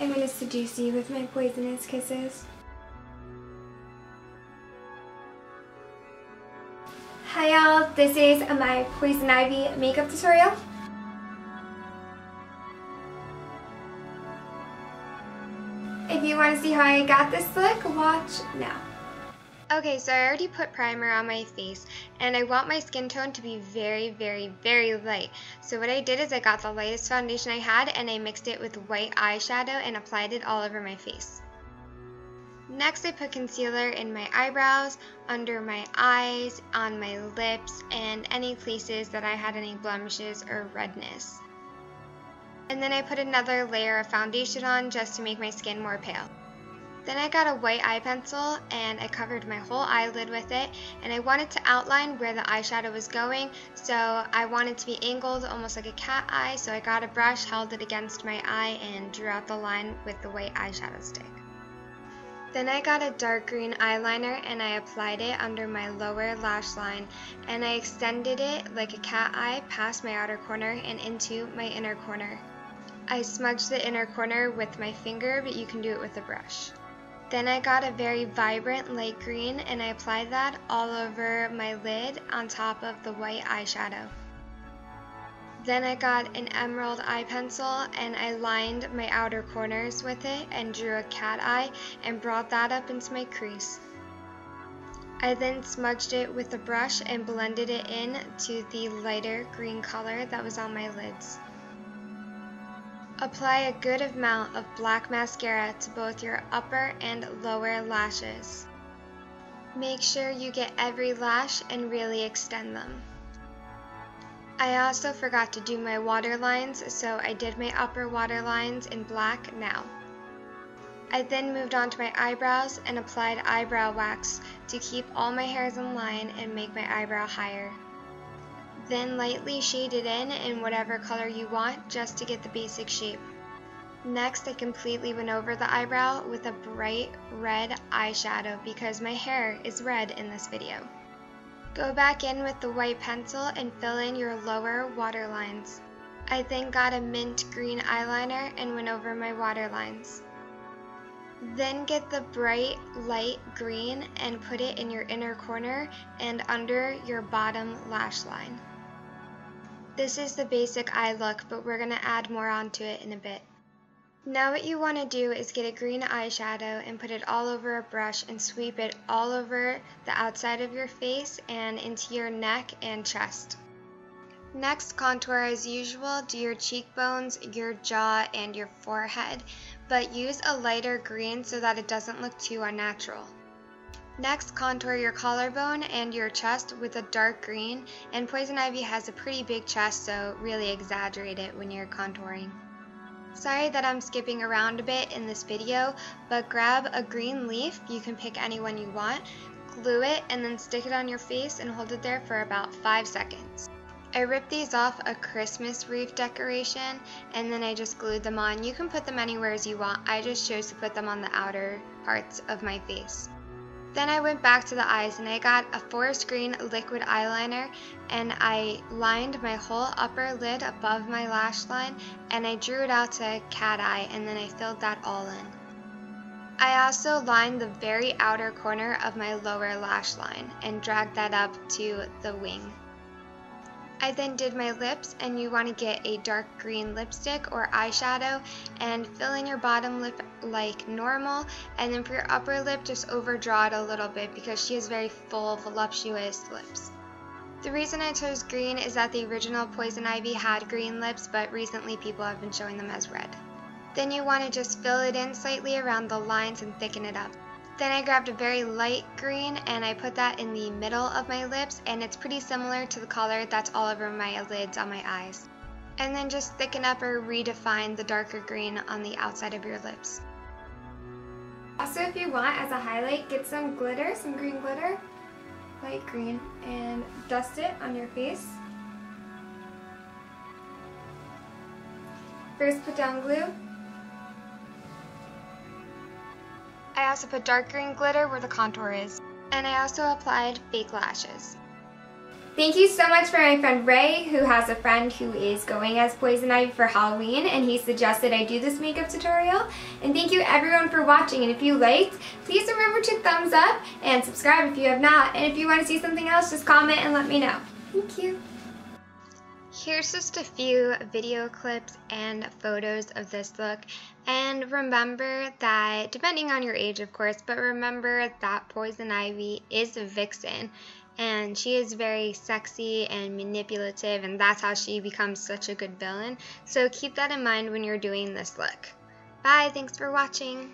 I'm to seduce you with my poisonous kisses. Hi y'all, this is my Poison Ivy makeup tutorial. If you want to see how I got this look, watch now. Okay, so I already put primer on my face and I want my skin tone to be very, very, very light. So what I did is I got the lightest foundation I had and I mixed it with white eyeshadow and applied it all over my face. Next I put concealer in my eyebrows, under my eyes, on my lips, and any places that I had any blemishes or redness. And then I put another layer of foundation on just to make my skin more pale. Then I got a white eye pencil and I covered my whole eyelid with it and I wanted to outline where the eyeshadow was going so I wanted to be angled almost like a cat eye so I got a brush, held it against my eye and drew out the line with the white eyeshadow stick. Then I got a dark green eyeliner and I applied it under my lower lash line and I extended it like a cat eye past my outer corner and into my inner corner. I smudged the inner corner with my finger but you can do it with a brush. Then I got a very vibrant light green and I applied that all over my lid on top of the white eyeshadow. Then I got an emerald eye pencil and I lined my outer corners with it and drew a cat eye and brought that up into my crease. I then smudged it with a brush and blended it in to the lighter green color that was on my lids. Apply a good amount of black mascara to both your upper and lower lashes. Make sure you get every lash and really extend them. I also forgot to do my waterlines, so I did my upper waterlines in black now. I then moved on to my eyebrows and applied eyebrow wax to keep all my hairs in line and make my eyebrow higher. Then lightly shade it in in whatever color you want just to get the basic shape. Next, I completely went over the eyebrow with a bright red eyeshadow because my hair is red in this video. Go back in with the white pencil and fill in your lower waterlines. I then got a mint green eyeliner and went over my waterlines. Then get the bright light green and put it in your inner corner and under your bottom lash line. This is the basic eye look, but we're going to add more onto it in a bit. Now what you want to do is get a green eyeshadow and put it all over a brush and sweep it all over the outside of your face and into your neck and chest. Next, contour as usual, do your cheekbones, your jaw, and your forehead, but use a lighter green so that it doesn't look too unnatural. Next, contour your collarbone and your chest with a dark green, and Poison Ivy has a pretty big chest, so really exaggerate it when you're contouring. Sorry that I'm skipping around a bit in this video, but grab a green leaf, you can pick any one you want, glue it, and then stick it on your face and hold it there for about 5 seconds. I ripped these off a Christmas wreath decoration and then I just glued them on. You can put them anywhere as you want. I just chose to put them on the outer parts of my face. Then I went back to the eyes and I got a forest green liquid eyeliner and I lined my whole upper lid above my lash line and I drew it out to cat eye and then I filled that all in. I also lined the very outer corner of my lower lash line and dragged that up to the wing. I then did my lips and you want to get a dark green lipstick or eyeshadow and fill in your bottom lip like normal and then for your upper lip just overdraw it a little bit because she has very full voluptuous lips. The reason I chose green is that the original Poison Ivy had green lips but recently people have been showing them as red. Then you want to just fill it in slightly around the lines and thicken it up. Then I grabbed a very light green and I put that in the middle of my lips and it's pretty similar to the color that's all over my lids on my eyes. And then just thicken up or redefine the darker green on the outside of your lips. Also if you want as a highlight, get some glitter, some green glitter, light green, and dust it on your face. First put down glue I also put dark green glitter where the contour is. And I also applied fake lashes. Thank you so much for my friend Ray, who has a friend who is going as Poison Ivy for Halloween, and he suggested I do this makeup tutorial. And thank you everyone for watching, and if you liked, please remember to thumbs up and subscribe if you have not. And if you want to see something else, just comment and let me know. Thank you. Here's just a few video clips and photos of this look. And remember that, depending on your age of course, but remember that Poison Ivy is a vixen and she is very sexy and manipulative and that's how she becomes such a good villain. So keep that in mind when you're doing this look. Bye, thanks for watching.